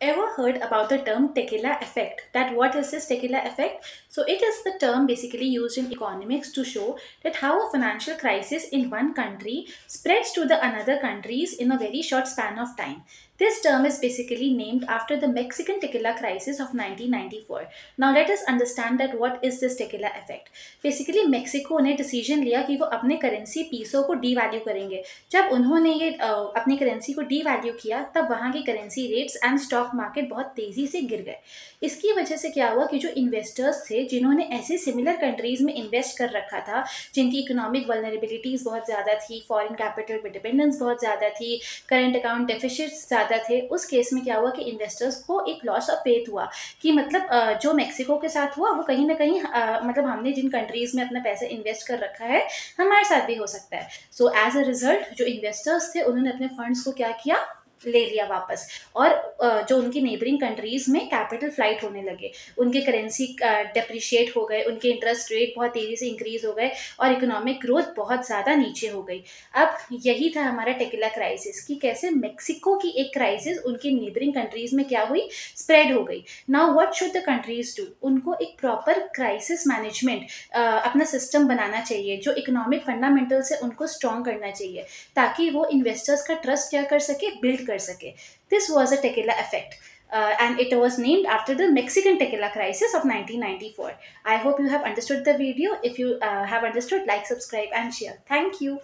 ever heard about the term tequila effect that what is this tequila effect so it is the term basically used in economics to show that how a financial crisis in one country spreads to the another countries in a very short span of time this term is basically named after the Mexican tequila crisis of 1994. Now let us understand that what is this tequila effect. Basically Mexico ने decision लिया कि वो अपने currency पीसो को D value करेंगे जब उन्होंने ये अपनी करेंसी को डी वैल्यू किया तब वहाँ की currency rates and stock market बहुत तेज़ी से गिर गए। इसकी वजह से क्या हुआ कि जो इन्वेस्टर्स थे, जिन्होंने ऐसी सिमिलर कंट्रीज़ में इन्वेस्ट कर रखा था, जिनकी इकोनॉमिक वलनरेबिलिटीज़ बहुत ज़्यादा थी फॉरेन कैपिटल पर डिपेंडेंस बहुत ज़्यादा थी करेंट अकाउंट डेफिशिट ज़्यादा थे, उस केस में क्या हुआ कि इन्वेस्टर्स को एक लॉस ऑफ़ फेथ हुआ कि मतलब जो मेक्सिको के साथ हुआ, वो कहीं ना कहीं मतलब हमने जिन कंट्रीज़ में अपना पैसा इन्वेस्ट कर रखा है, हमारे साथ भी हो सकता है। सो एज अ रिज़ल्ट जो इन्वेस्टर्स थे, उन्होंने अपने फंड्स को क्या किया? ले लिया वापस। और जो उनकी नेबरिंग कंट्रीज़ में कैपिटल फ़्लाइट होने लगे, उनके करेंसी डिप्रिशिएट हो गए, उनके इंटरेस्ट रेट बहुत तेज़ी से इंक्रीज़ हो गए और इकोनॉमिक ग्रोथ बहुत ज़्यादा नीचे हो गई। अब यही था हमारा टेकिला क्राइसिस कि कैसे मेक्सिको की एक क्राइसिस उनकी नेबरिंग कंट्रीज़ में क्या हुई? स्प्रेड हो गई। Now what should the countries do उनको एक प्रॉपर क्राइसिस मैनेजमेंट अपना सिस्टम बनाना चाहिए, जो इकोनॉमिक फंडामेंटल से उनको स्ट्रॉन्ग करना चाहिए, ताकि वो इन्वेस्टर्स का ट्रस्ट क्या कर सके? Build कर सके this was a tequila effect Uh, and it was named after the Mexican tequila crisis of 1994. I hope you have understood the video. If you uh, have understood, like, subscribe and share. Thank you.